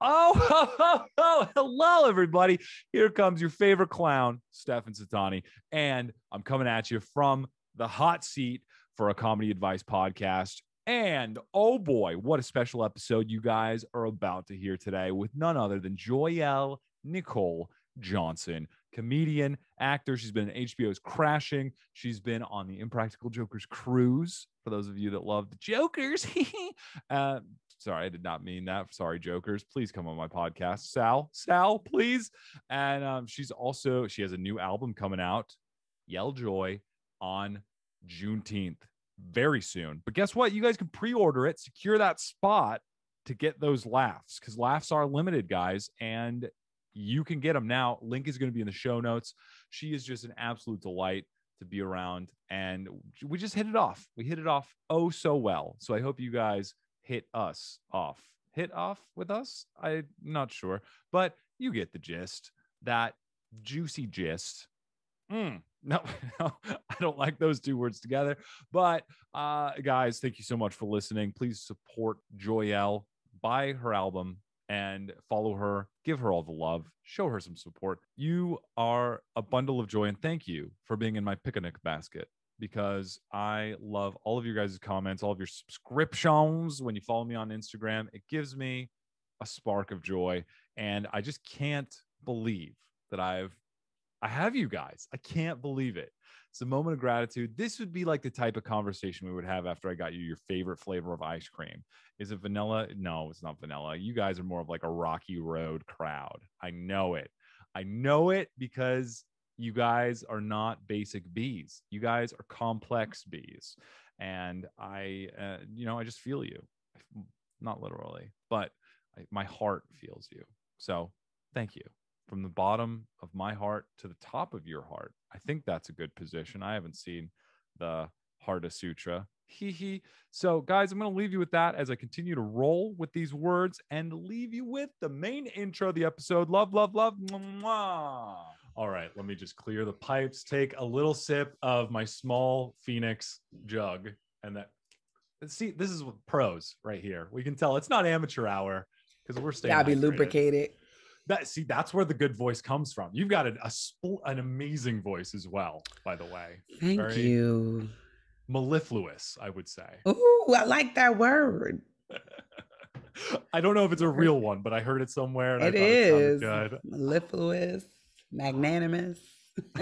Oh, hello, everybody. Here comes your favorite clown, Stefan Settanni. And I'm coming at you from the hot seat for a comedy advice podcast. And oh boy, what a special episode you guys are about to hear today with none other than Joyelle Nicole Johnson, comedian, actor. She's been in HBO's Crashing. She's been on the Impractical Jokers cruise. For those of you that love the Jokers, uh, sorry, I did not mean that. Sorry, Jokers. Please come on my podcast, Sal. Sal, please. And um, she's also she has a new album coming out, Yell Joy, on Juneteenth, very soon. But guess what? You guys can pre-order it, secure that spot to get those laughs because laughs are limited, guys, and you can get them now. Link is going to be in the show notes. She is just an absolute delight to be around, and we just hit it off. We hit it off oh so well. So I hope you guys hit us off. Hit off with us? I'm not sure, but you get the gist. That juicy gist. Mm, no, no, I don't like those two words together. But uh, guys, thank you so much for listening. Please support Joyelle. Buy her album and follow her. Give her all the love. Show her some support. You are a bundle of joy, and thank you for being in my picnic basket because I love all of your guys' comments, all of your subscriptions when you follow me on Instagram. It gives me a spark of joy. And I just can't believe that I've I have you guys. I can't believe it. It's a moment of gratitude. This would be like the type of conversation we would have after I got you your favorite flavor of ice cream. Is it vanilla? No, it's not vanilla. You guys are more of like a rocky road crowd. I know it. I know it because you guys are not basic bees. You guys are complex bees. And I, uh, you know, I just feel you, not literally, but I, my heart feels you. So thank you from the bottom of my heart to the top of your heart. I think that's a good position. I haven't seen the Hearta Sutra. Hee hee. So, guys, I'm going to leave you with that as I continue to roll with these words and leave you with the main intro of the episode. Love, love, love. Mwah. All right, let me just clear the pipes, take a little sip of my small Phoenix jug, and that. See, this is pros right here. We can tell it's not amateur hour because we're staying. Gotta be lubricated. That see, that's where the good voice comes from. You've got a, a spl- an amazing voice as well, by the way. Thank Very you. Mellifluous, I would say. Ooh, I like that word. I don't know if it's a real one, but I heard it somewhere. And it is it good. mellifluous magnanimous.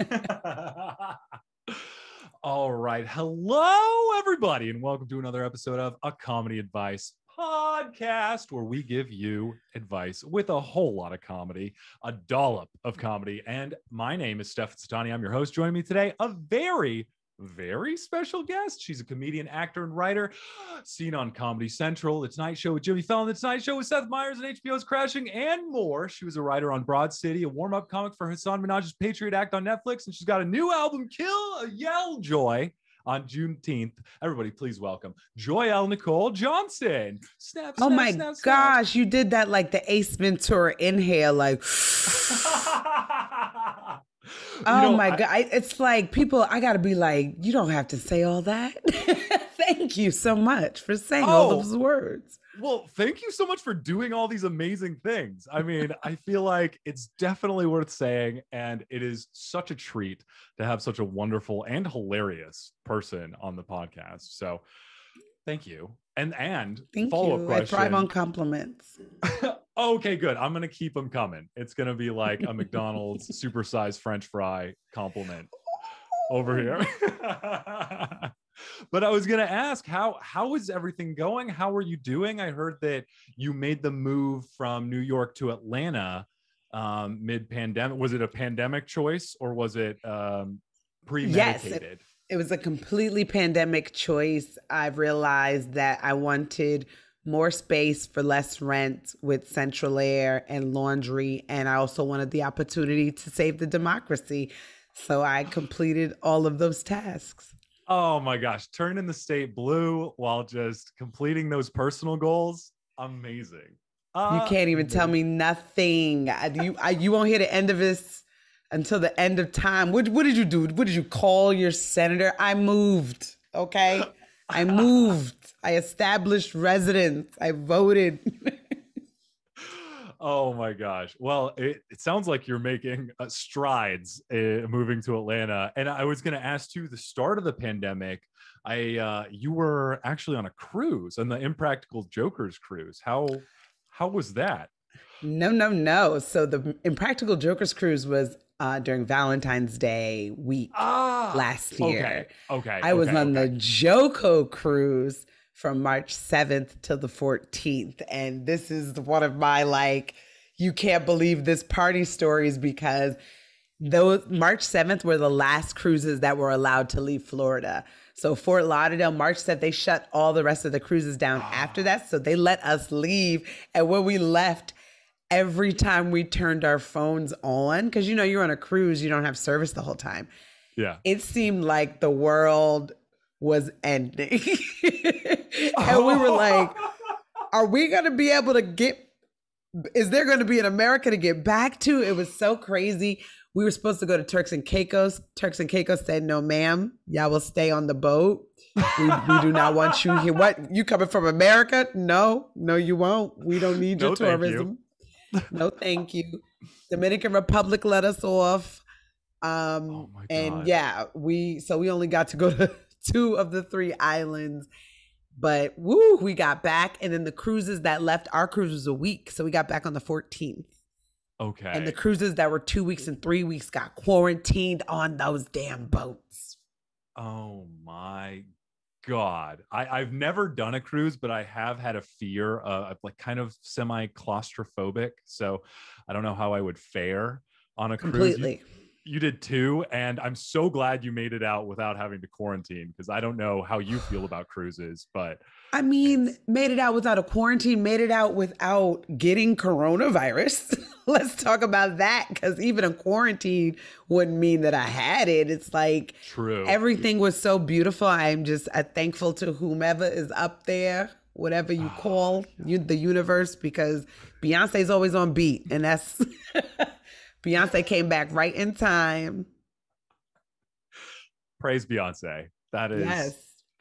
All right. Hello, everybody, and welcome to another episode of A Comedy Advice podcast where we give you advice with a whole lot of comedy, a dollop of comedy. And my name is Stefan Settanni. I'm your host. Joining me today, a very very special guest. She's a comedian, actor, and writer, seen on Comedy Central, The Tonight Show with Jimmy Fallon, The Tonight Show with Seth Meyers, and HBO's Crashing, and more. She was a writer on Broad City, a warm up comic for Hasan Minhaj's Patriot Act on Netflix, and she's got a new album, Kill a Yell Joy. On Juneteenth, everybody, please welcome Joyelle Nicole Johnson. Snap, oh snap, oh my snap, gosh, you did that like the Ace Ventura inhale, like. oh know, my I, god it's like people i gotta be like you don't have to say all that. Thank you so much for saying oh, all those words. well thank you so much for doing all these amazing things. I mean i feel like it's definitely worth saying and it is such a treat to have such a wonderful and hilarious person on the podcast. So thank you. And and follow-up question. i thrive on compliments okay, good. I'm gonna keep them coming. It's gonna be like a McDonald's supersized French fry compliment over here. but I was gonna ask how how is everything going? How are you doing? I heard that you made the move from New York to Atlanta um, mid pandemic. Was it a pandemic choice or was it um, premeditated? Yes, it, it was a completely pandemic choice. I've realized that I wanted more space for less rent with central air and laundry. And I also wanted the opportunity to save the democracy. So I completed all of those tasks. Oh my gosh, turning the state blue while just completing those personal goals. Amazing. Uh, you can't even tell me nothing. You I, you won't hear the end of this until the end of time. What what did you do? What did you call your senator? I moved. Okay. I moved. I established residence. I voted. Oh my gosh. Well, it, it sounds like you're making uh, strides uh, moving to Atlanta. And I was going to ask too, the start of the pandemic, I uh, you were actually on a cruise on the Impractical Jokers cruise. How how was that? No, no, no. So the Impractical Jokers cruise was uh, during Valentine's Day week Ah, last year. okay. Okay. I was okay, on okay. the JoCo cruise from March 7th till the 14th. And this is one of my like, you can't believe this party stories because those March 7th were the last cruises that were allowed to leave Florida. So Fort Lauderdale, March said they shut all the rest of the cruises down after that. So they let us leave. And when we left, every time we turned our phones on, because you know, you're on a cruise, you don't have service the whole time Yeah. it seemed like the world was ending. and we were like, are we going to be able to get, is there going to be an America to get back to? It was so crazy. We were supposed to go to Turks and Caicos. Turks and Caicos said, no, ma'am, y'all will stay on the boat. We, we do not want you here. What? You coming from America? No, no, you won't. We don't need your No, thank you. no, thank you. Dominican Republic let us off. Um, Oh and yeah, we so we only got to go to two of the three islands, but woo, we got back, and then the cruises that left our cruise was a week, so we got back on the 14th, Okay. and the cruises that were two weeks and three weeks got quarantined on those damn boats. Oh my god! I, I've never done a cruise, but I have had a fear of like kind of semi claustrophobic. So I don't know how I would fare on a cruise. Completely. You, did too, and I'm so glad you made it out without having to quarantine because I don't know how you feel about cruises, but I mean, made it out without a quarantine, made it out without getting coronavirus. Let's talk about that because even a quarantine wouldn't mean that I had it. It's like true. everything was so beautiful. I'm just uh, thankful to whomever is up there, whatever you call you, the universe, because Beyonce's always on beat, and that's Beyonce came back right in time. Praise Beyonce. That is Yes.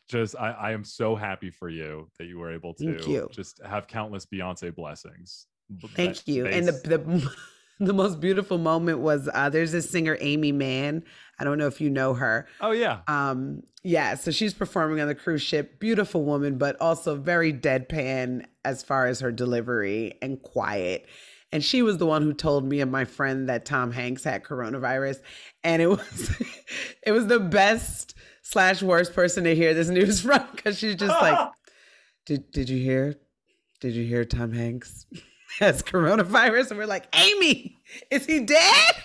just I, I am so happy for you that you were able to you. just have countless Beyonce blessings. Thank that you. And the, the the most beautiful moment was uh, there's this singer Aimee Mann. I don't know if you know her. oh yeah. Um, yeah, so she's performing on the cruise ship. Beautiful woman, but also very deadpan as far as her delivery and quiet. And she was the one who told me and my friend that Tom Hanks had coronavirus, and it was it was the best slash worst person to hear this news from because she's just like, did did you hear? Did you hear Tom Hanks has coronavirus? And we're like, Aimee, is he dead?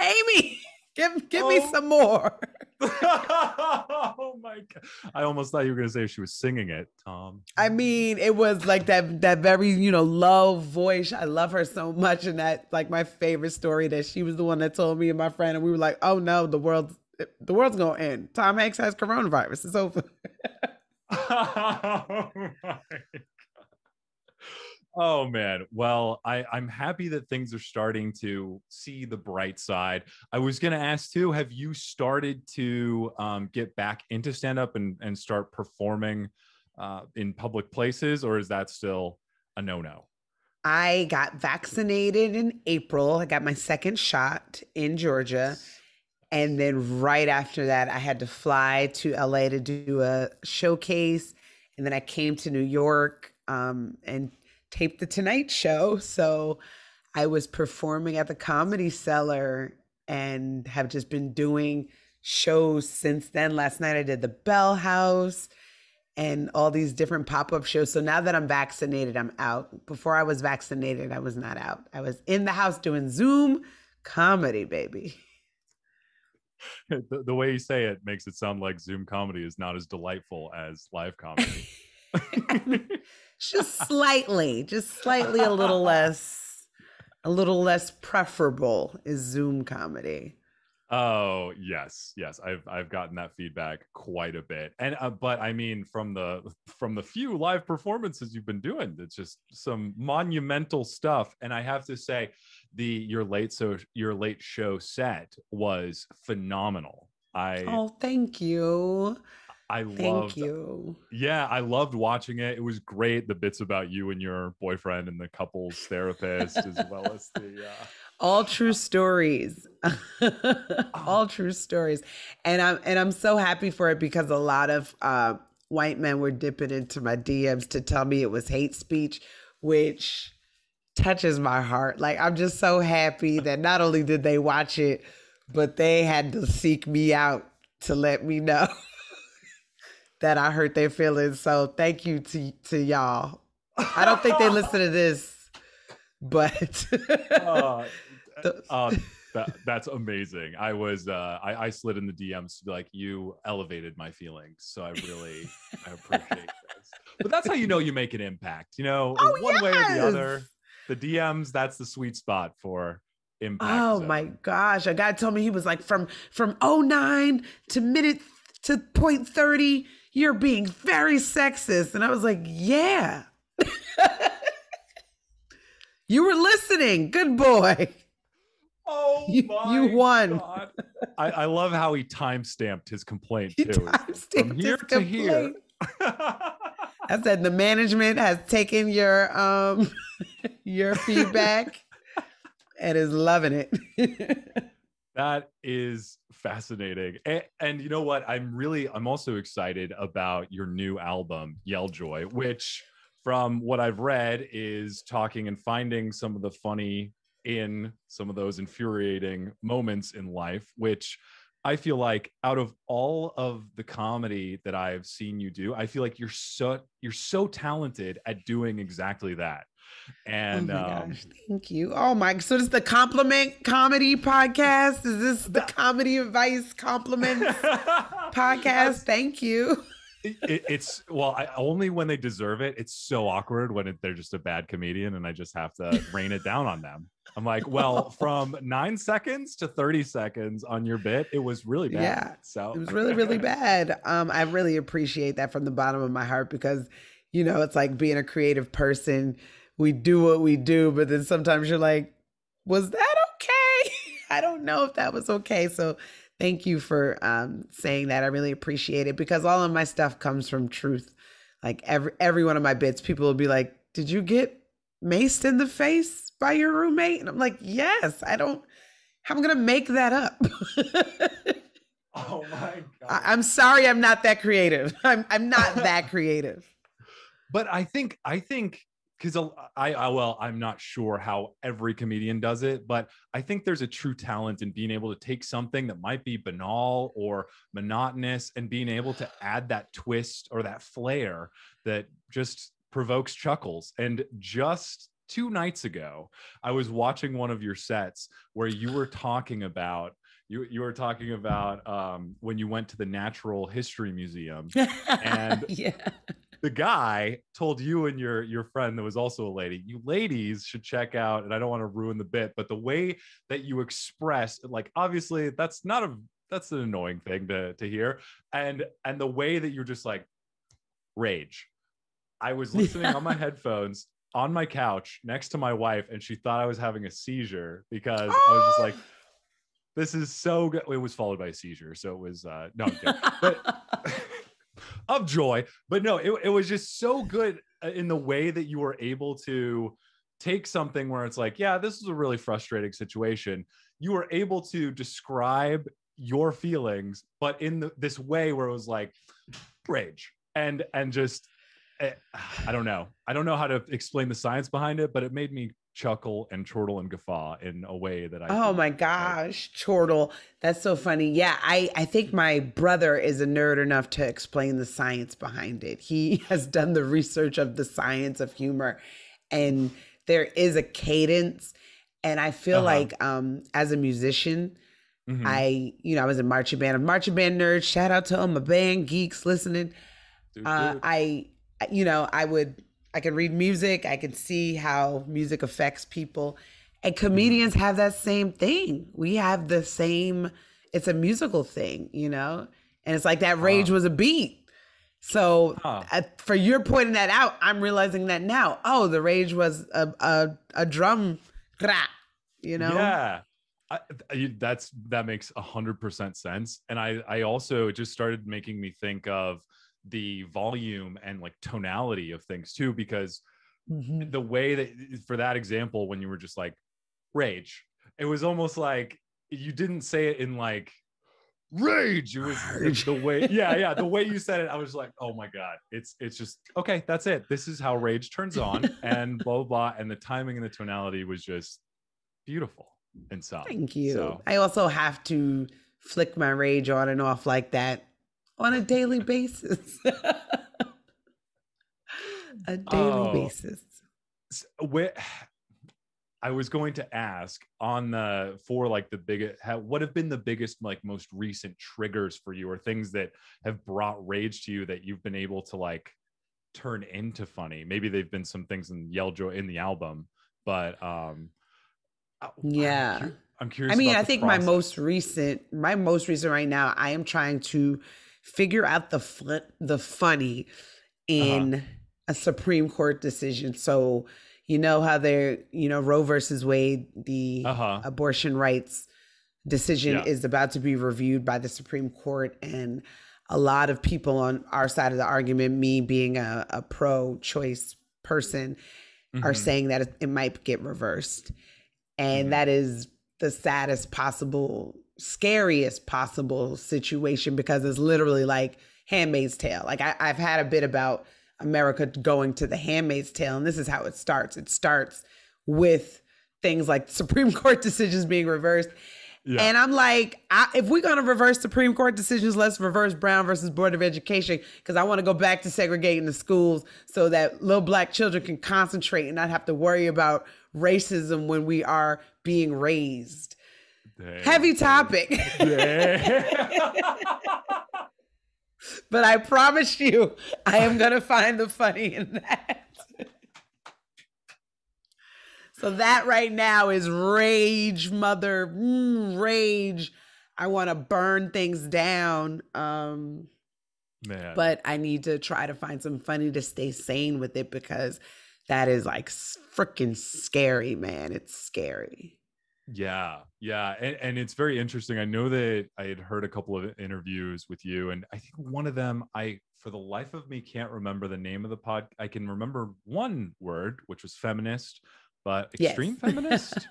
Aimee, give give me Oh. some more. oh my god! I almost thought you were going to say she was singing it, Tom. I mean, it was like that that very, you know, low voice. I love her so much. And that like my favorite story that she was the one that told me and my friend, and we were like, oh no, the world's the world's gonna end. Tom Hanks has coronavirus. It's over. oh. Oh man. Well, I, I'm happy that things are starting to see the bright side. I was gonna ask too, have you started to um, get back into stand-up and, and start performing uh, in public places, or is that still a no-no? I got vaccinated in April. I got my second shot in Georgia. And then right after that, I had to fly to LA to do a showcase. And then I came to New York um, and taped the Tonight Show. So I was performing at the Comedy Cellar and have just been doing shows since then. Last night I did the Bell House and all these different pop-up shows. So now that I'm vaccinated, I'm out. Before I was vaccinated, I was not out. I was in the house doing Zoom comedy, baby. the, the way you say it makes it sound like Zoom comedy is not as delightful as live comedy. just slightly, just slightly a little less a little less preferable is Zoom comedy. Oh yes, yes. I've I've gotten that feedback quite a bit, and uh, but I mean from the from the few live performances you've been doing, it's just some monumental stuff. And I have to say, the your late so your late show set was phenomenal. I Oh, thank you. I Thank loved you. Yeah, I loved watching it. It was great. The bits about you and your boyfriend and the couples therapist, as well as the. Uh... All true stories. All true stories, and I'm and I'm so happy for it because a lot of uh, white men were dipping into my DMs to tell me it was hate speech, which touches my heart. Like I'm just so happy that not only did they watch it, but they had to seek me out to let me know that I hurt their feelings. So thank you to to y'all. I don't think they listen to this, but uh, uh, that, that's amazing. I was uh, I, I slid in the DMs to be like, you elevated my feelings, so I really I appreciate this. But that's how you know you make an impact. You know, Oh, one way or the other. The DMs, that's the sweet spot for impact. Oh zone. my gosh. A guy told me he was like from from 09 to minute to point 30, you're being very sexist. And I was like, yeah. you were listening. Good boy. Oh You- my you won. God. I, I love how he time stamped his complaint He too. It's time-stamped From here his to here. I said the management has taken your um your feedback and is loving it. That is fascinating. And, and you know what? I'm really, I'm also excited about your new album, Yell Joy, which, from what I've read, is talking and finding some of the funny in some of those infuriating moments in life, which I feel like out of all of the comedy that I've seen you do, I feel like you're so you're so talented at doing exactly that. And oh um, gosh, thank you. Oh my, so this is the compliment comedy podcast? Is this the comedy advice compliment podcast? Thank you. it, it- it's well I, only when they deserve it it's so awkward when it, they're just a bad comedian and i just have to rain it down on them i'm like well from nine seconds to 30 seconds on your bit it was really bad Yeah, so It was really, really bad. Um, I really appreciate that from the bottom of my heart because, you know, it's like being a creative person. We do what we do, but then sometimes you're like, was that okay? I don't know if that was okay. So thank you for um, saying that. I really appreciate it because all of my stuff comes from truth. Like every every one of my bits, people will be like, "Did you get maced in the face by your roommate?" And I'm like, "Yes." I don't. I'm gonna make that up. oh my god I- I'm sorry, I'm not that creative. I'm I'm not that creative. but i think i think because I, I well i'm not sure how every comedian does it but i think there's a true talent in being able to take something that might be banal or monotonous and being able to add that twist or that flair that just provokes chuckles. And just two nights ago i was watching one of your sets where you were talking about you, you were talking about um, when you went to the natural history museum And- yeah, the guy told you and your your friend that was also a lady you ladies should check out and i don't want to ruin the bit but the way that you express like obviously that's not a that's an annoying thing to to hear. And and the way that you're just like rage. I was listening on my headphones on my couch next to my wife and she thought i was having a seizure because i was just like this is so good. It was followed by a seizure so it was uh no I'm but of joy but no it, it was just so good uh, in the way that you were able to take something where it's like yeah this is a really frustrating situation. You were able to describe your feelings but in the, this way where it was like rage and and just eh, i don't know. I don't know how to explain the science behind it but it made me chuckle and chortle and guffaw in a way that i oh my gosh, chortle. That's so funny. Yeah, I I think my brother is a nerd enough to explain the science behind it. He has done the research of the science of humor, and there is a cadence. And I feel Uh-huh. like um as a musician, Mhm. I you know I was in marching band. I'm marching band nerd. Shout out to all my band geeks listening. Dude, uh, dude. I, you know, I would, I can read music. I can see how music affects people. And comedians have that same thing. We have the same, it's a musical thing, you know? And it's like that rage was a beat. So uh, for your pointing that out, I'm realizing that now. Oh, the rage was a, a, a drum you know? Yeah. I, I, that's that makes a hundred percent sense, and I I also it just started making me think of the volume and like tonality of things too, because mm-hmm. the way that for that example when you were just like rage, it was almost like you didn't say it in like rage. It was the, the way, yeah, yeah, the way you said it. I was like, oh my god, it's it's just okay. That's it. This is how rage turns on, and blah blah blah. And the timing and the tonality was just beautiful and so. Thank you. So. I also have to flick my rage on and off like that on a daily basis. a daily oh. basis. Where I was going to ask on the for like the biggest what have been the biggest like most recent triggers for you or things that have brought rage to you that you've been able to like turn into funny maybe they've been some things in Yell Joy in the album but um yeah I'm, I'm curious I mean I think process. my most recent my most recent right now I am trying to figure out the fl- the funny in uh-huh. a Supreme Court decision so you know how they're you know roe versus wade the uh-huh. abortion rights decision yeah. is about to be reviewed by the supreme court and a lot of people on our side of the argument me being a, a pro-choice person mm-hmm. are saying that it, might get reversed and mm-hmm. that is the saddest possible scariest possible situation because it's literally like handmaid's tale like I, i've had a bit about America going to the handmaid's tale. And this is how it starts. It starts with things like Supreme Court decisions being reversed. Yeah. And I'm like, I, if we're going to reverse Supreme Court decisions, let's reverse Brown versus Board of Education because I want to go back to segregating the schools so that little black children can concentrate and not have to worry about racism when we are being raised. Dang. Heavy topic. but I promise you, I am going to find the funny in that. so that right now is rage, mother, mm, rage. I want to burn things down. Um, Man. But I need to try to find some funny to stay sane with it because that is like freaking scary, man. It's scary. Yeah, yeah, and, and it's very interesting. I know that I had heard a couple of interviews with you, and I think one of them, I for the life of me can't remember the name of the pod. I can remember one word, which was feminist, but extreme yes. feminist.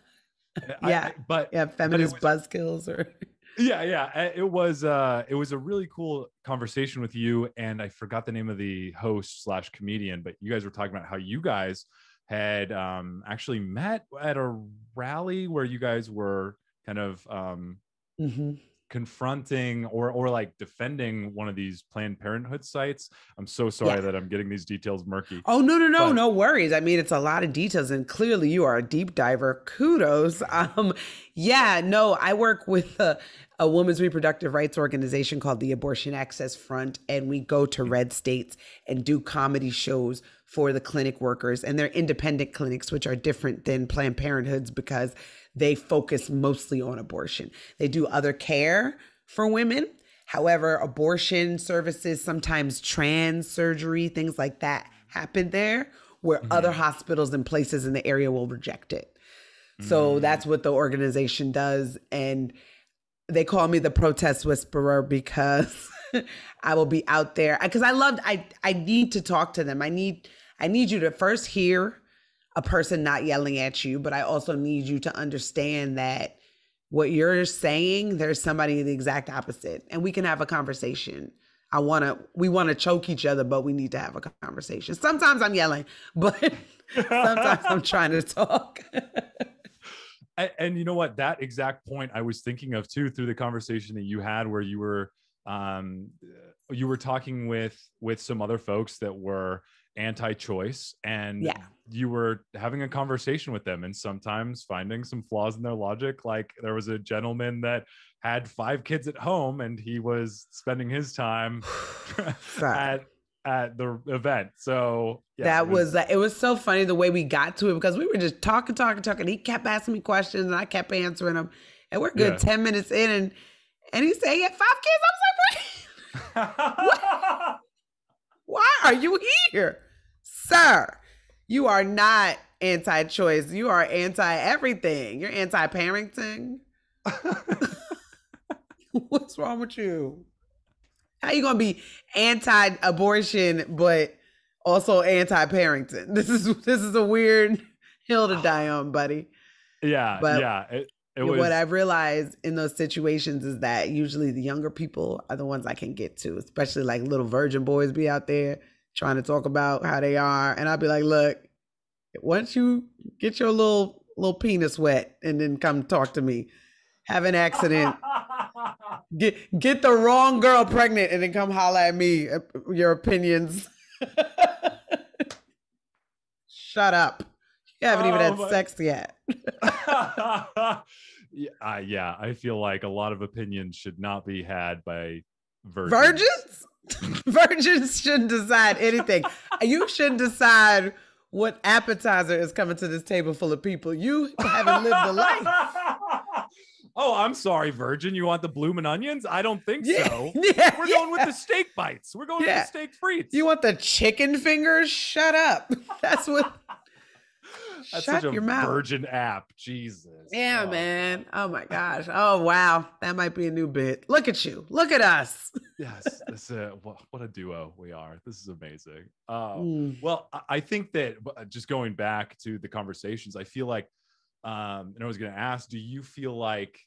yeah, I, but yeah, feminist buzzkills or yeah yeah it was uh it was a really cool conversation with you and i forgot the name of the host slash comedian but you guys were talking about how you guys had um, actually met at a rally where you guys were kind of um, mm-hmm. confronting or or like defending one of these Planned Parenthood sites. I'm so sorry yeah. that I'm getting these details murky. Oh no no no but- no worries. I mean it's a lot of details and clearly you are a deep diver. Kudos. Um, yeah no I work with. A women's reproductive rights organization called the Abortion Access Front, and we go to mm-hmm. red states and do comedy shows for the clinic workers. And they're independent clinics, which are different than Planned Parenthoods because they focus mostly on abortion. They do other care for women. However, abortion services, sometimes trans surgery, things like that happen there, where mm-hmm. other hospitals and places in the area will reject it. So mm-hmm. that's what the organization does. And they call me the protest whisperer because I will be out there because I loved I I need to talk to them. I need I need you to first hear a person not yelling at you, but I also need you to understand that what you're saying, there's somebody the exact opposite, and we can have a conversation. I want to, we want to choke each other, but we need to have a conversation. Sometimes I'm yelling, but sometimes I'm trying to talk. and, and, you know what that exact point i was thinking of too through the conversation that you had where you were um you were talking with with some other folks that were anti-choice and yeah. you were having a conversation with them and sometimes finding some flaws in their logic like there was a gentleman that had five kids at home and he was spending his time at at the event. So yeah, that was, was it was so funny the way we got to it because we were just talking, talking, talking. He kept asking me questions and I kept answering them. And we're good yeah. 10 minutes in and and he said he had five kids. I was like, what? Why are you here? Sir, you are not anti-choice. You are anti-everything. You're anti-parenting. What's wrong with you? How you gonna be anti-abortion but also anti-parenting? This is this is a weird hill to die on, buddy. Yeah, But- yeah. It, it was what I've realized in those situations is that usually the younger people are the ones I can get to, especially like little virgin boys be out there trying to talk about how they are, and I'd be like, look, once you get your little little penis wet and then come talk to me, have an accident, get get the wrong girl pregnant, and then come holler at me uh, your opinions. Shut up. You haven't even Oh had my- sex yet. yeah, uh, yeah, I feel like a lot of opinions should not be had by virgins. Virgins? Virgins shouldn't decide anything. you shouldn't decide what appetizer is coming to this table full of people. You haven't lived a life. oh, I'm sorry, virgin. You want the bloomin' onions? I don't think Yeah, so. yeah, We're going with the steak bites. We're going Yeah. with the steak frites. You want the chicken fingers? Shut up. That's what. That's Shut such a your mouth. virgin app. Jesus. Yeah, Oh, man. Oh my gosh. Oh wow. That might be a new bit. Look at you. Look at us. Yes. This, uh, what, what a duo we are. This is amazing. Mm. Well, I- think that uh, just going back to the conversations, I feel like, um, and I was going to ask, do you feel like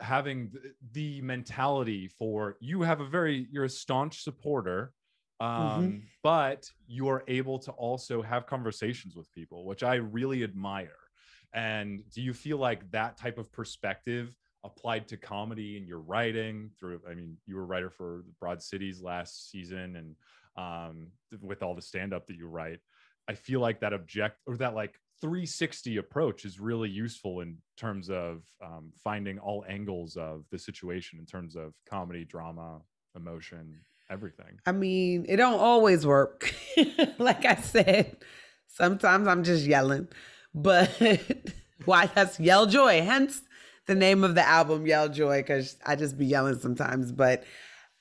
having th- the mentality for you have a very, you're a staunch supporter, um, but you are able to also have conversations with people, which I really admire. And do you feel like that type of perspective applied to comedy in your writing through i mean you were a writer for Broad City's last season and um with all the stand up that you write i feel like that object or that like 360 approach is really useful in terms of um, finding all angles of the situation in terms of comedy drama emotion everything I mean, it don't always work. like I said, sometimes I'm just yelling. But why that's Yell Joy. Hence the name of the album Yell Joy, because I just be yelling sometimes. But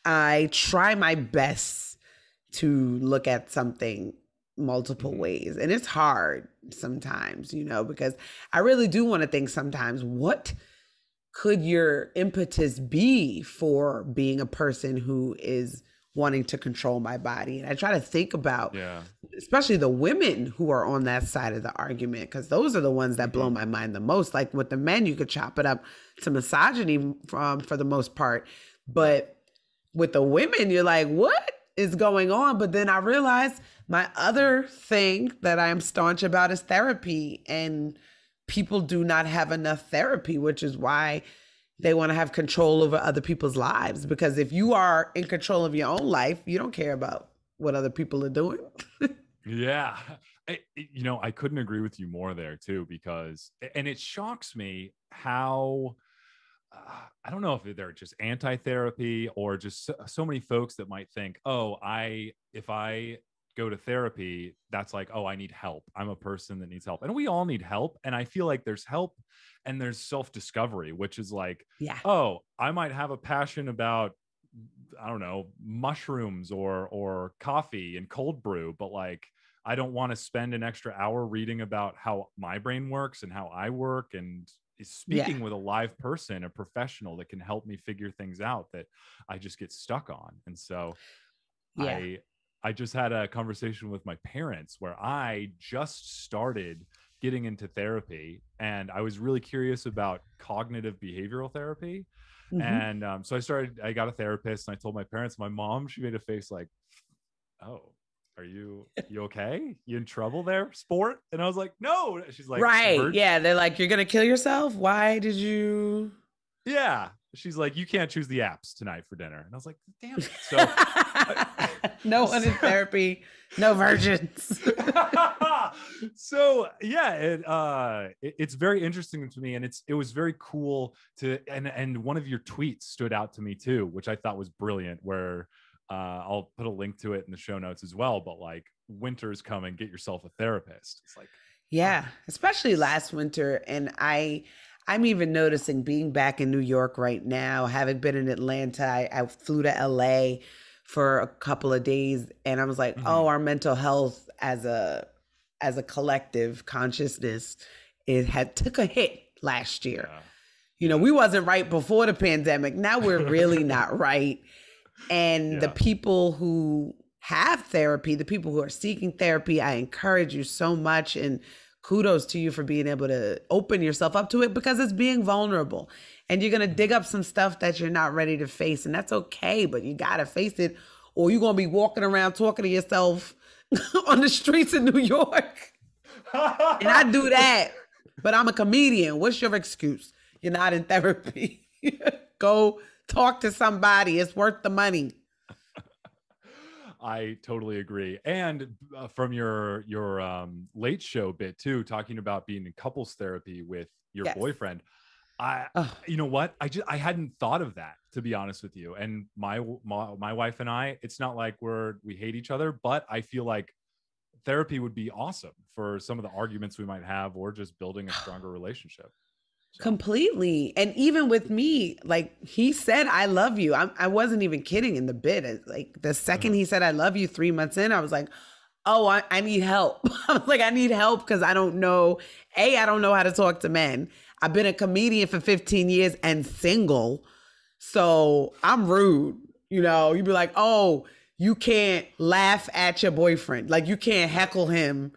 I try my best to look at something multiple mm-hmm. ways. And it's hard sometimes, you know, because I really do want to think sometimes, what could your impetus be for being a person who is wanting to control my body? And I try to think about yeah. especially the women who are on that side of the argument because those are the ones that blow mm-hmm. my mind the most. Like with the men you could chop it up to misogyny from for the most part. But with the women you're like what is going on? But then i realized my other thing that i am staunch about is therapy and people do not have enough therapy which is why they want to have control over other people's lives because if you are in control of your own life you don't care about what other people are doing Yeah. I, you know, I couldn't agree with you more there too, because, and it shocks me how, uh, I don't know if they're just anti therapy or just so, so many folks that might think, oh, I, if I go to therapy, that's like, oh, I need help. I'm a person that needs help. And we all need help. And I feel like there's help and there's self discovery, which is like, yeah oh, I might have a passion about I don't know, mushrooms or or coffee and cold brew, but like I don't want to spend an extra hour reading about how my brain works and how I work and Yeah. speaking with a live person, a professional that can help me figure things out that I just get stuck on. And so Yeah. I I just had a conversation with my parents where I just started getting into therapy and I was really curious about cognitive behavioral therapy. Mhm. And um, so I started, I got a therapist and I told my parents, my mom, she made a face like, oh, are you, you okay? You in trouble there, sport? And I was like, no. She's like, right. "Virg- Yeah. They're like, you're going to kill yourself. Why did you? Yeah. She's like, you can't choose the apps tonight for dinner. And I was like, damn it. So, no one in therapy, no virgins. so yeah it uh it- it's very interesting to me and it's it was very cool to and and one of your tweets stood out to me too which i thought was brilliant where uh i'll put a link to it in the show notes as well but like winter's coming get yourself a therapist it's like yeah. Especially last winter. And I, I'm even noticing being back in New York right now, having been in Atlanta, I, I flew to LA for a couple of days and I was like, Mhm. oh, our mental health as a, as a collective consciousness, it had took a hit last year. yeah. You know, we wasn't right before the pandemic. Now we're really not right. And Yeah. the people who have therapy, the people who are seeking therapy, I encourage you so much and kudos to you for being able to open yourself up to it because it's being vulnerable. And you're going to mm-hmm. dig up some stuff that you're not ready to face and that's okay, but you got to face it or you're going to be walking around talking to yourself on the streets of New York. And I do that, but I'm a comedian. What's your excuse? You're not in therapy. Go talk to somebody. It's worth the money. I totally agree. And uh, from your your um, late show bit too, talking about being in couples therapy with your Yes. boyfriend. I, Ugh. you know what? I just I hadn't thought of that to be honest with you. And my my my wife and I, it's not like we're we hate each other, but I feel like therapy would be awesome for some of the arguments we might have, or just building a stronger relationship. So, Completely. And even with me, like he said, I love you. I, I wasn't even kidding in the bit. It's Like the 2nd mm-hmm. he said, I love you three months in, I was like, oh, I, I need help. I was like, I need help because I don't know. A, I don't know how to talk to men. I've been a comedian for 15 years and single. So I'm rude. You know, you'd be like, oh, you can't laugh at your boyfriend. Like you can't heckle him.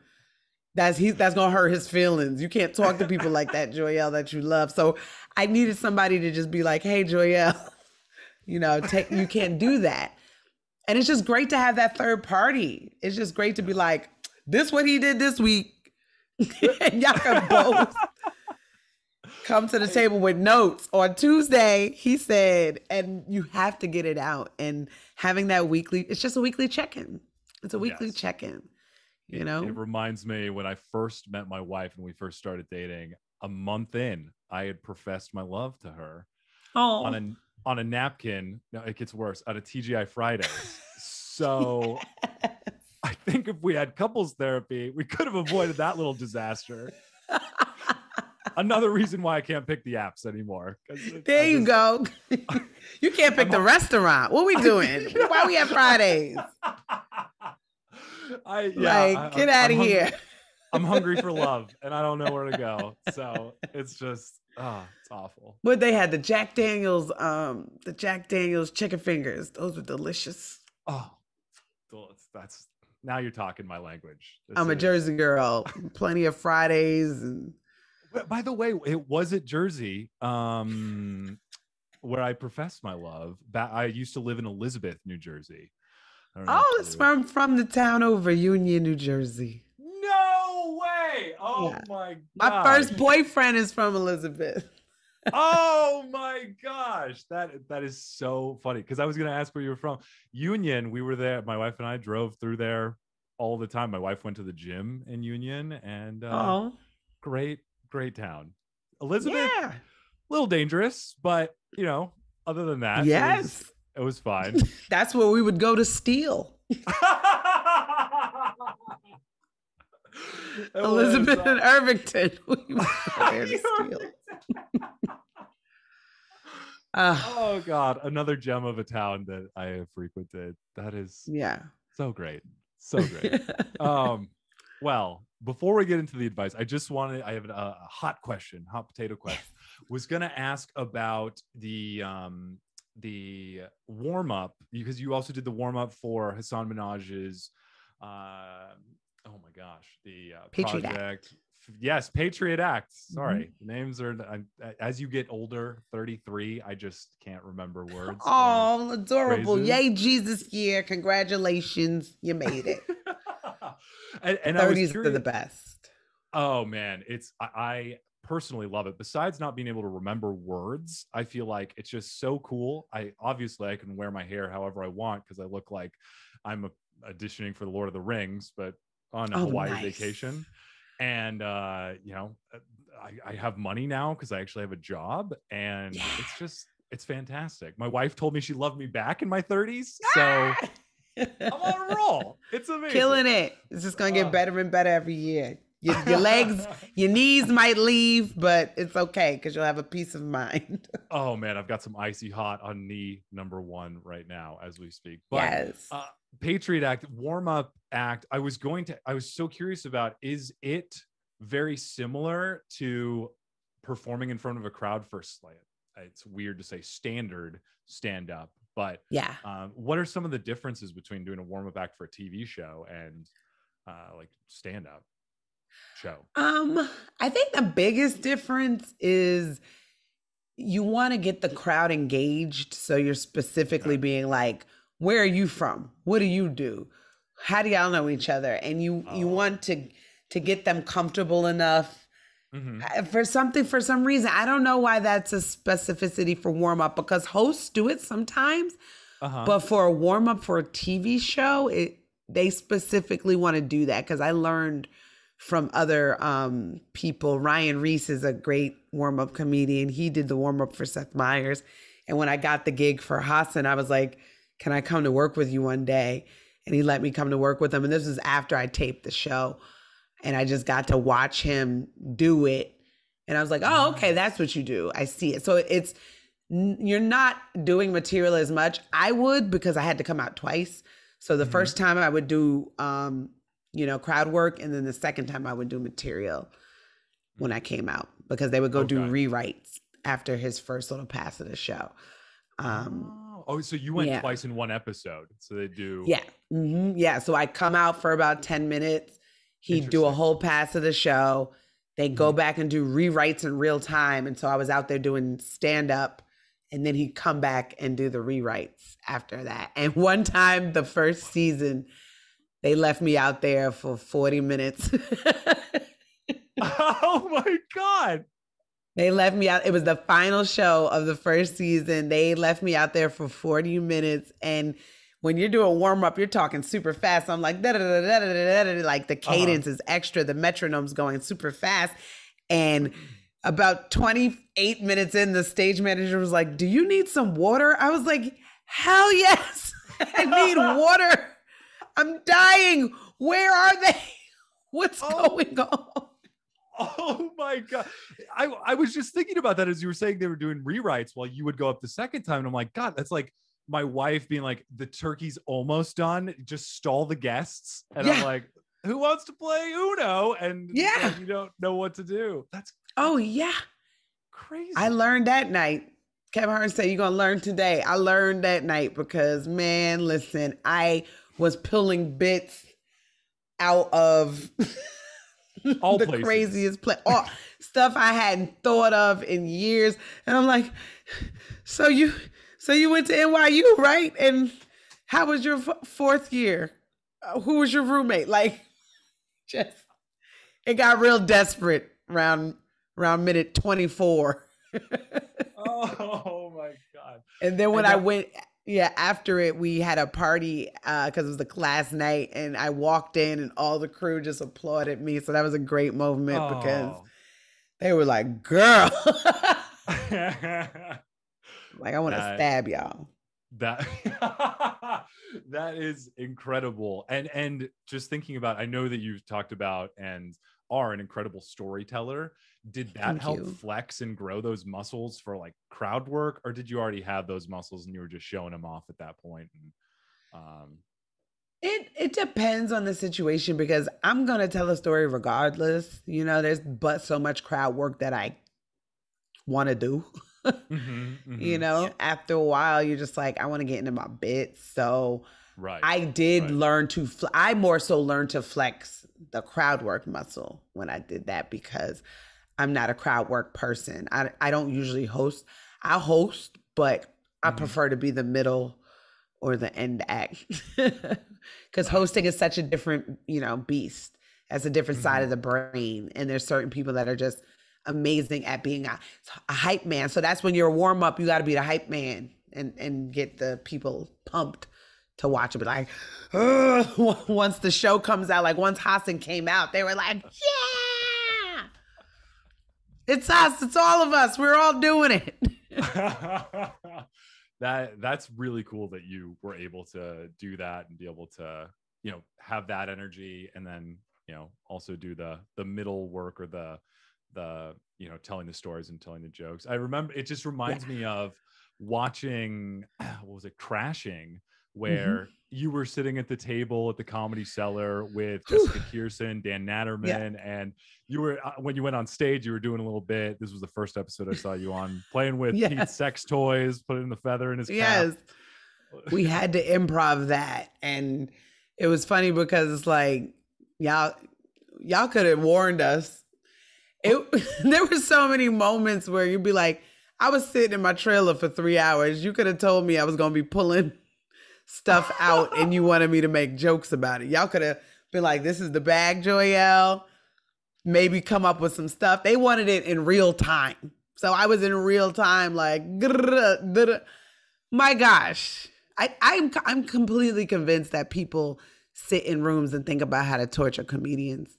That's he that's gonna hurt his feelings. You can't talk to people like that, Joyelle, that you love. So I needed somebody to just be like, hey, Joyelle, you know, take you can't do that. And it's just great to have that third party. It's just great to be like, this what he did this week. and y'all can both come to the table with notes. On Tuesday, he said, and you have to get it out. And having that weekly, it's just a weekly check-in. It's a weekly Yes. check-in. You It- know? it reminds me when I first met my wife and we first started dating. A month in, I had professed my love to her Oh, on a on a napkin. No, it gets worse. At a TGI Fridays. So I think if we had couples therapy, we could have avoided that little disaster. Another reason why I can't pick the apps anymore. There I you just- go. you can't pick I'm the a- restaurant. What are we doing? Why are we have Fridays? I yeah, like, get out of here. hungry- I'm hungry for love, and I don't know where to go. So it's just, ah, it's awful. But they had the Jack Daniels, um, the Jack Daniels chicken fingers. Those were delicious. Oh, that's now you're talking my language. This I'm a is- Jersey girl. Plenty of Fridays and By the way, it was at Jersey, um, where I professed my love. I used to live in Elizabeth, New Jersey. I don't know oh, it's from from the town over Union, New Jersey. No way! Oh Yeah. my My first boyfriend is from Elizabeth. oh my gosh, that that is so funny. Because I was gonna ask where you were from. Union, we were there. My wife and I drove through there all the time. My wife went to the gym in Union, and uh, oh, great, great town. Elizabeth, yeah. a little dangerous, but you know, other than that, it was- Yes. It was, fine. That's where we would go to steal. Elizabeth uh, and Irvington. We would go there to steal. Ah, oh god, another gem of a town that I have frequented. That is yeah. so great. So great. um well before we get into the advice i just wanted i have a, a hot question hot potato question was going to ask about the um the warm up because you also did the warm up for Hasan Minhaj's uh oh my gosh the uh, Patriot Act. yes patriot act sorry the names are I, as you get older 33 i just can't remember words Oh, adorable. phrases. Yay, Jesus year. Congratulations. You made it. and, and I was 30s are the best. Oh man, it's I, I personally love it. Besides not being able to remember words, I feel like it's just so cool. I obviously I can wear my hair however I want because I look like I'm a, auditioning for the Lord of the Rings, but on a Oh, Hawaii nice. vacation. And uh, you know, I, I have money now because I actually have a job, and Yeah. it's just it's fantastic. My wife told me she loved me back in my 30s, so I'm on a roll. It's amazing. Killing it. It's just going to Uh. get better and better every year. Your, your legs, your knees might leave, but it's okay because you'll have a peace of mind. Oh man, I've got some icy hot on knee number one right now as we speak. But yes. uh, Patriot Act, warm up act. I was going to, I was so curious about is it very similar to performing in front of a crowd for like it's weird to say standard stand up, but Yeah. um, what are some of the differences between doing a warm up act for a TV show and uh, like stand up show? Um, I think the biggest difference is you want to get the crowd engaged. So you're specifically Okay. being like, where are you from? What do you do? How do y'all know each other? And you you Oh. want to to get them comfortable enough Mhm. uh, for something for some reason. I don't know why that's a specificity for warm up because hosts do it sometimes, Uh-huh. but for a warm up for a TV show, it they specifically want to do that because I learned from other um, people. Ryan Reese is a great warm up comedian. He did the warm up for Seth Meyers, and when I got the gig for Hasan, I was like, "Can I come to work with you one day?" And he let me come to work with him. And this was after I taped the show, and I just got to watch him do it. And I was like, "Oh, okay, that's what you do. I see it." So it's you're not doing material as much. I would because I had to come out twice. So the Mhm. first time I would do um, you know, crowd work and then the second time I would do material when I came out because they would go do rewrites after his first little pass of the show. Um oh, oh, so you went yeah. twice in one episode. So they do. yeah. hmm Yeah, so I come out for about 10 minutes. He'd do a whole pass of the show. They go Mhm. back and do rewrites in real time and so I was out there doing stand up and then he'd come back and do the rewrites after that. And one time the first season they left me out there for 40 minutes. Oh my god. they left me out. It was the final show of the first season. They left me out there for 40 minutes. And when you're doing warm up, you're talking super fast. I'm like, da da da da da da da. Like the uh-huh. cadence is extra, the metronome's going super fast. And about 28 minutes in, the stage manager was like, Do you need some water? I was like, Hell yes, I need water. I'm dying. Where are they? What's Oh. going on? Oh my god. I I was just thinking about that as you were saying they were doing rewrites while you would go up the second time. And I'm like, God, that's like my wife being like, the turkey's almost done. Just stall the guests. And I'm like, who wants to play Uno? And Yeah. like, you don't know what to do. That's Oh, yeah. crazy. I learned that night. Kevin Hart said, You're going to learn today. I learned that night because, man, listen, I was pulling bits out of All the places. craziest play, all, stuff I hadn't thought of in years. And I'm like, So you, so you went to NYU, right? And how was your f- fourth year? Uh, who was your roommate? Like, just, it got real desperate around, around minute 24. oh my god. And then when And I went, yeah, after it, we had a party uh, because it was the class night, and I walked in, and all the crew just applauded me. So that was a great moment because Oh. they were like, "Girl, like I want to stab y'all." that that is incredible and and just thinking about i know that you've talked about and are an incredible storyteller did that Thank help you. flex and grow those muscles for like crowd work or did you already have those muscles and you were just showing them off at that point and um It it depends on the situation because I'm gonna tell a story regardless. You know, there's but so much crowd work that I want to do. mhm, You mhm. know, after a while, you're just like, I want to get into my bits. So right I did right. learn to. Fl- I more so learned to flex the crowd work muscle when I did that because I'm not a crowd work person. I I don't usually host. I host, but I Mhm. prefer to be the middle or the end act because hosting is such a different you know beast. That's a different side Mhm. of the brain, and there's certain people that are just amazing at being a, a hype man. So that's when you're a warm up, you got to be the hype man and and get the people pumped to watch it. But like, "Ugh," once the show comes out, like once Hasan came out, they were like, yeah, it's us, it's all of us, we're all doing it. that that's really cool that you were able to do that and be able to you know have that energy and then you know also do the the middle work or the the you know telling the stories and telling the jokes i remember it just reminds me of watching what was it crashing where you were sitting at the table at the Comedy Cellar with Jessica Kirson, Dan Natterman, and you were uh, when you went on stage, you were doing a little bit. This was the first episode I saw you on, playing with Yes. Pete's sex toys, putting the feather in his cap. Yes. we had to improv that and it was funny because it's like y'all y'all could have warned us it there were so many moments where you'd be like i was sitting in my trailer for three hours you could have told me i was going to be pulling stuff out and you wanted me to make jokes about it y'all could have been like this is the bag joyelle maybe come up with some stuff they wanted it in real time so i was in real time like my gosh I, I'm I'm completely convinced that people sit in rooms and think about how to torture comedians.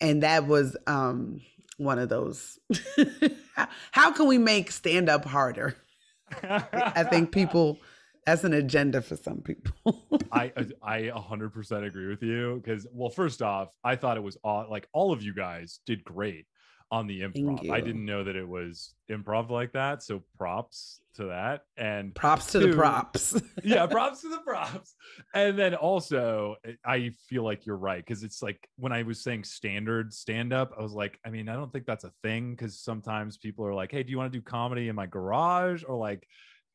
And that was um one of those. how can we make stand up harder? I think people that's an agenda for some people. I uh, I 100% agree with you because well, first off, I thought it was all like all of you guys did great on the improv. I didn't know that it was improv like that, so props to that. And props to the props. yeah, props to the props. And then also, eh, I feel like you're right because it's like when I was saying standard stand up, I was like, I mean, I don't think that's a thing because sometimes people are like, hey, do you want to do comedy in my garage or like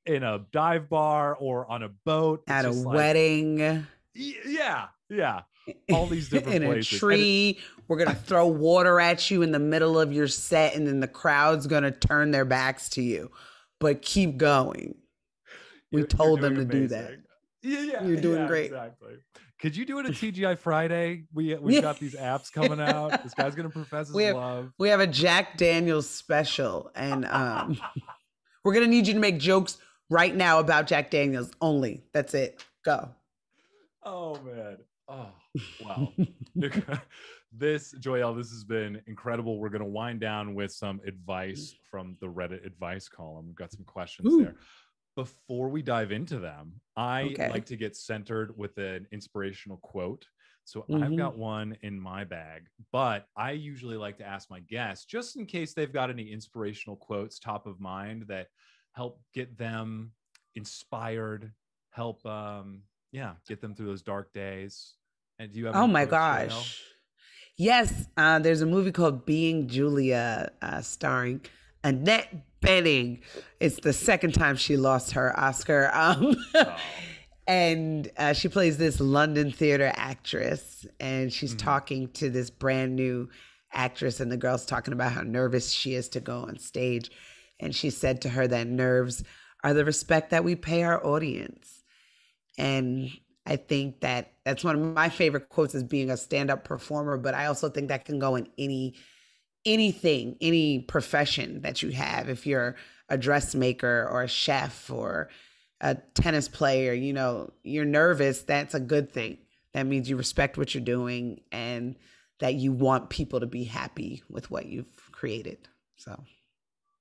in a dive bar or on a boat At a like- wedding, yeah, yeah. All these different in places. a tree. We're gonna throw water at you in the middle of your set, and then the crowd's gonna turn their backs to you. But keep going. We told them to do that. Yeah, yeah, You're doing yeah, great. Exactly. Could you do it at TGI Friday? We we've Yeah. got these apps coming out. This guy's gonna profess his We have- love. We have a Jack Daniels special, and um, we're gonna need you to make jokes right now about Jack Daniels only. That's it. Go. Oh man. Oh wow. this Joyelle, this has been incredible. We're gonna wind down with some advice from the Reddit advice column. We've got some questions Ooh. there. Before we dive into them, I Okay. like to get centered with an inspirational quote. So I've Mhm. got one in my bag, but I usually like to ask my guests just in case they've got any inspirational quotes top of mind that help get them inspired, help um yeah, get them through those dark days. And do you have Oh my gosh. Yes, uh, there's a movie called Being Julia, uh, starring Annette Bening. It's the second time she lost her Oscar. Um, Oh. and uh, she plays this London theater actress, and she's Mhm. talking to this brand new actress, and the girl's talking about how nervous she is to go on stage. And she said to her that nerves are the respect that we pay our audience. And I think that that's one of my favorite quotes as being a stand-up performer, but I also think that can go in any anything, any profession that you have. If you're a dressmaker or a chef or a tennis player, you know, you're nervous, that's a good thing. That means you respect what you're doing and that you want people to be happy with what you've created. So,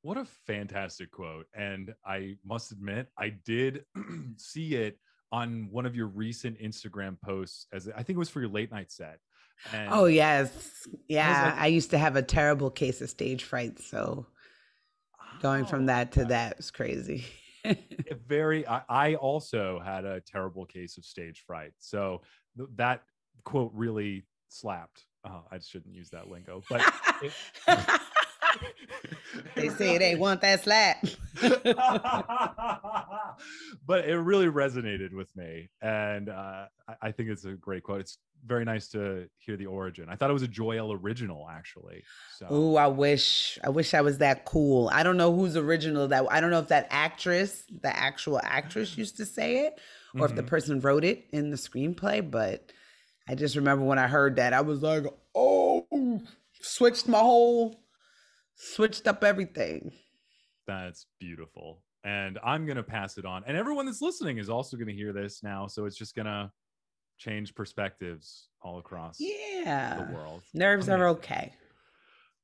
What a fantastic quote. And I must admit, I did see it on one of your recent Instagram posts as I think it was for your late night set. Oh, and oh yes. Yeah, like- I used to have a terrible case of stage fright, so going from Oh, that to that was crazy. Very I, I also had a terrible case of stage fright. So th- that quote really slapped. Oh, I shouldn't use that lingo, but it- they say they want that slap. but it really resonated with me and uh, I, I think it's a great quote it's very nice to hear the origin i thought it was a joyelle original actually so Ooh, I wish I wish I was that cool. I don't know who's original that I don't know if that actress, the actual actress used to say it or if the Mhm. person wrote it in the screenplay, but I just remember when I heard that I was like, "Oh, switched my whole switched up everything." that's beautiful and i'm gonna pass it on and everyone that's listening is also gonna hear this now so it's just gonna change perspectives all across Yeah. the world Nerves are okay.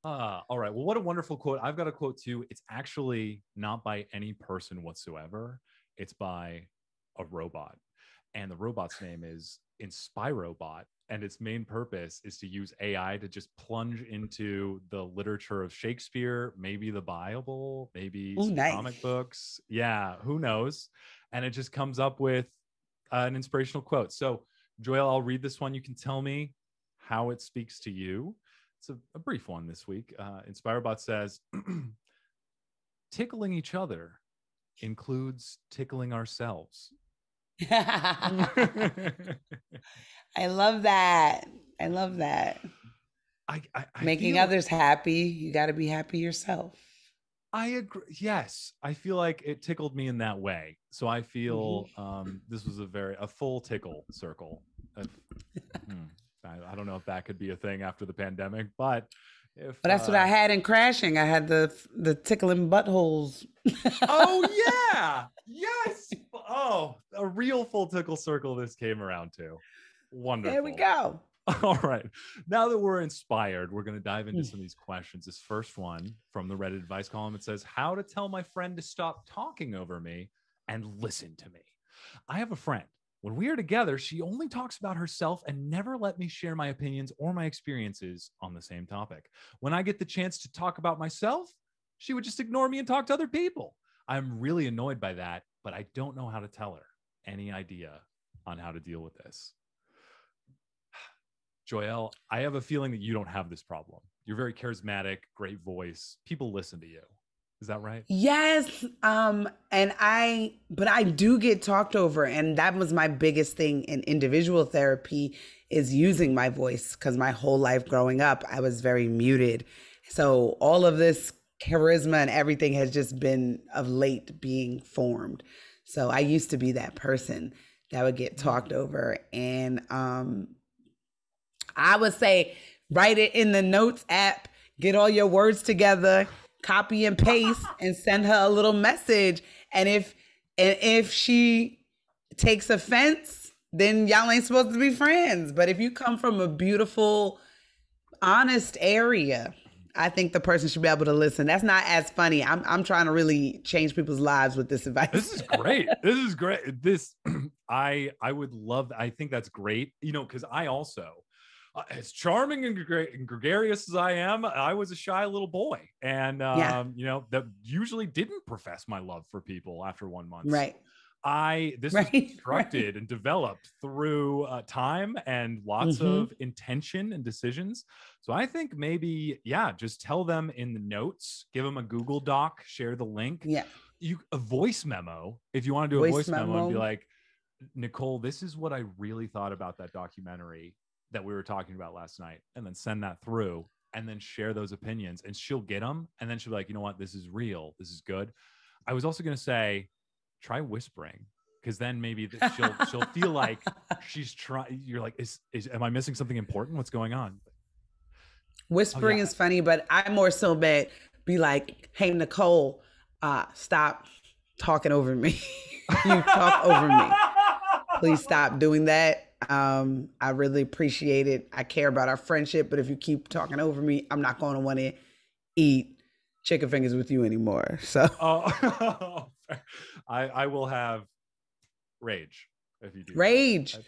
Ah, all right. Well, what a wonderful quote. I've got a quote too. It's actually not by any person whatsoever. It's by a robot. And the robot's name is InspiroBot. And its main purpose is to use AI to just plunge into the literature of Shakespeare, maybe the Bible, maybe Ooh, nice. comic books. Yeah, who knows? And it just comes up with uh, an inspirational quote. So, Joyelle, I'll read this one. You can tell me how it speaks to you. It's a, a brief one this week. Uh, InspiroBot says, tickling each other includes tickling ourselves. I love that. I love that. I, I, I Making others happy, you got to be happy yourself. I agree. Yes, I feel like it tickled me in that way. So I feel um, this was a very a full tickle circle. If- hmm, I, I don't know if that could be a thing after the pandemic, but if But that's what I uh, had in crashing. I had the the tickling buttholes. Oh yeah, yes. Oh, a real full tickle circle. This came around to. Wonderful. There we go. All right. Now that we're inspired, we're going to dive into Mm. some of these questions. This first one from the Reddit advice column it says, How to tell my friend to stop talking over me and listen to me. I have a friend. When we are together, she only talks about herself and never let me share my opinions or my experiences on the same topic. When I get the chance to talk about myself, she would just ignore me and talk to other people. I'm really annoyed by that, but I don't know how to tell her. Any idea on how to deal with this? Joyelle, I have a feeling that you don't have this problem. You're very charismatic, great voice. People listen to you. Is that right? Yes. Um, and I, but I do get talked over. And that was my biggest thing in individual therapy is using my voice because my whole life growing up, I was very muted. So all of this charisma and everything has just been of late being formed. So I used to be that person that would get talked over. And um, I would say, write it in the notes app, get all your words together, copy and paste, and send her a little message. And if and if she takes offense, then y'all ain't supposed to be friends. But if you come from a beautiful, honest area, I think the person should be able to listen. That's not as funny. I'm I'm trying to really change people's lives with this advice. This is great. this is great. This I I would love I think that's great. You know, cuz I also uh, as charming and, gre- and gregarious as I am, I was a shy little boy and um, Yeah. you know, that usually didn't profess my love for people after 1 month. right. I this Right, was right. constructed and developed through uh, time and lots Mhm. of intention and decisions. So I think maybe yeah, just tell them in the notes, give them a Google Doc, share the link. Yeah. You a voice memo if you want to do a Voice voice memo and be like, Nicole, this is what I really thought about that documentary that we were talking about last night, and then send that through. And then share those opinions, and she'll get them. And then she'll be like, you know what, this is real. This is good. I was also going to say, try whispering because then maybe th- she'll she'll feel like she's trying you're like is, is am i missing something important what's going on Whispering yeah. is funny, but I more so bet be like, "Hey Nicole, uh, stop talking over me. you talk over me. Please stop doing that. Um, I really appreciate it. I care about our friendship, but if you keep talking over me, I'm not going to want to eat chicken fingers with you anymore. So oh i i will have rage if you do that. rage. I-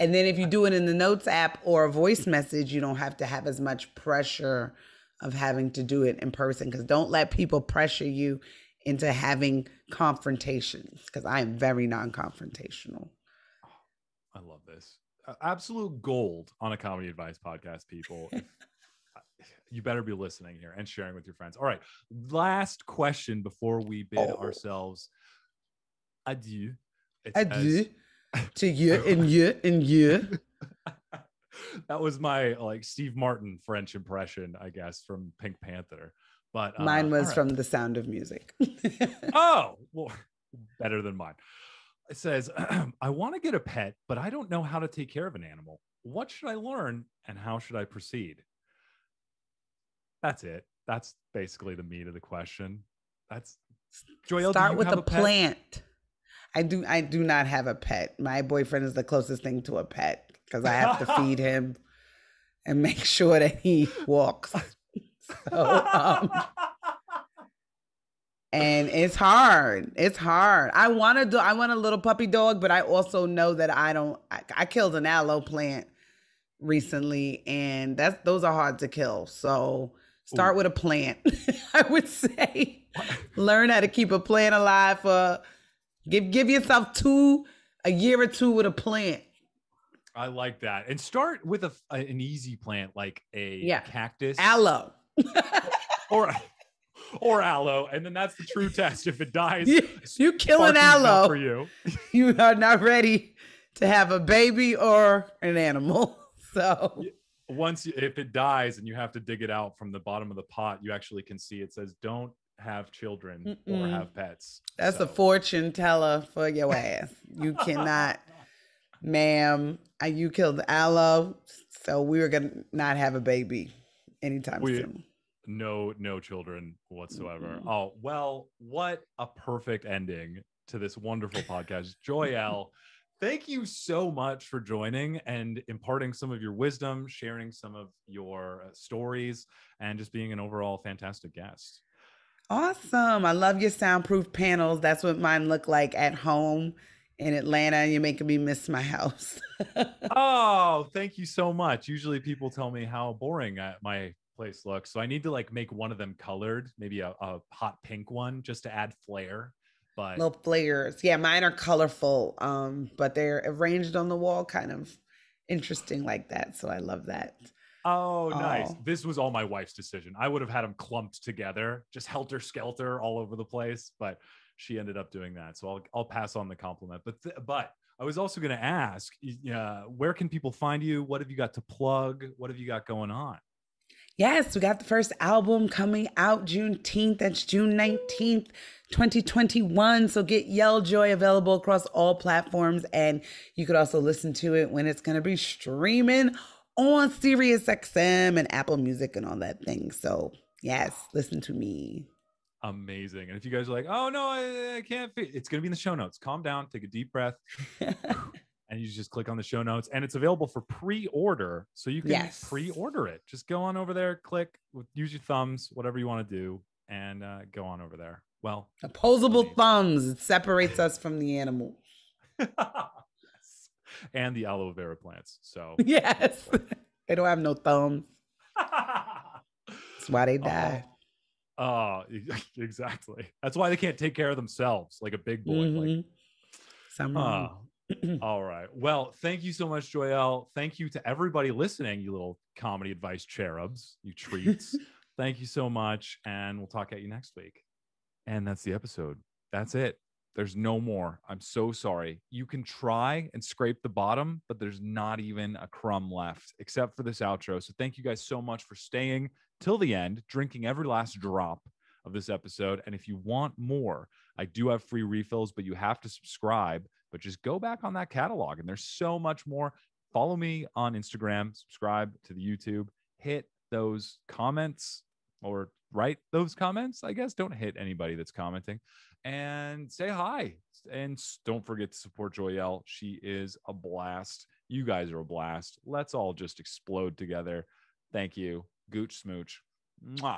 And then if you do it in the notes app or a voice message, you don't have to have as much pressure of having to do it in person. Because don't let people pressure you into having confrontations. Because I am very non-confrontational. i love this absolute gold on a comedy advice podcast people If- you better be listening here and sharing with your friends all right last question before we bid Oh. ourselves adieu It Adieu says- to you and you and you. that was my like Steve Martin French impression, I guess, from Pink Panther. But uh, Mine was right. from The Sound of Music. oh, well, better than mine. It says, I want to get a pet, but I don't know how to take care of an animal. What should I learn and how should I proceed? That's it. That's basically the meat of the question. That's Joyelle. do Start with have a plant. I do. I do not have a pet. My boyfriend is the closest thing to a pet because I have to feed him and make sure that he walks. So, um, and it's hard. It's hard. I want to do. I want a little puppy dog, but I also know that I don't. I, I killed an aloe plant recently, and that's those are hard to kill. So start Ooh. with a plant. I would say learn how to keep a plant alive for give give yourself two a year or two with a plant. I like that. And start with a, an easy plant like a Yeah. cactus Aloe. or or aloe, and then that's the true test. If it dies, you, you killing sparking's not for aloe. you. You are not ready to have a baby or an animal. So Once if it dies and you have to dig it out from the bottom of the pot, you actually can see it says "Don't have children or Mm-mm. have pets." that's So- a fortune teller for your ass. You cannot, ma'am. uh, You killed the aloe, so we're gonna not have a baby anytime We- soon. no no children whatsoever Mm-mm. oh well what a perfect ending to this wonderful podcast joyelle thank you so much for joining and imparting some of your wisdom sharing some of your uh, stories and just being an overall fantastic guest Awesome. I love your soundproof panels. That's what mine look like at home in Atlanta. You're making me miss my house. oh thank you so much usually people tell me how boring uh, my place looks so i need to like make one of them colored maybe a, a hot pink one just to add flair but Little flares. Yeah, mine are colorful, um, but they're arranged on the wall kind of interesting like that. So I love that. Oh, nice. Oh. This was all my wife's decision. I would have had them clumped together, just helter skelter all over the place, but she ended up doing that. So I'll I'll pass on the compliment. But th- but I was also going to ask, uh, where can people find you? What have you got to plug? What have you got going on? Yes, we got the first album coming out Juneteenth. That's June 19th, 2021. So get Yell Joy available across all platforms. And you could also listen to it when it's going to be streaming on Sirius XM and Apple Music and all that thing. So, yes, listen to me. Amazing. And if you guys are like, oh no, I, I can't, fit, it's going to be in the show notes. Calm down, take a deep breath, and you just click on the show notes. And it's available for pre-order, so you can Yes. pre-order it. Just go on over there, click, use your thumbs, whatever you want to do, and uh, go on over there. Well, Opposable Amazing. thumbs. It separates us from the animal. yes. and the aloe vera plants. So Yes. they don't have no thumbs. That's why they die. Oh, exactly. That's why they can't take care of themselves like a big boy. Like, Mhm. All right. Well, thank you so much, Joyelle. Thank you to everybody listening, you little comedy advice cherubs, you treats. thank you so much. And we'll talk at you next week. And that's the episode. That's it. There's no more. I'm so sorry. You can try and scrape the bottom, but there's not even a crumb left except for this outro. So thank you guys so much for staying till the end, drinking every last drop of this episode. And if you want more, I do have free refills, but you have to subscribe. But just go back on that catalog, and there's so much more. Follow me on Instagram, subscribe to the YouTube, hit those comments or write those comments. I guess don't hit anybody that's commenting and say hi. And don't forget to support Joyelle. She is a blast. You guys are a blast. Let's all just explode together. Thank you. Gooch smooch. Mwah.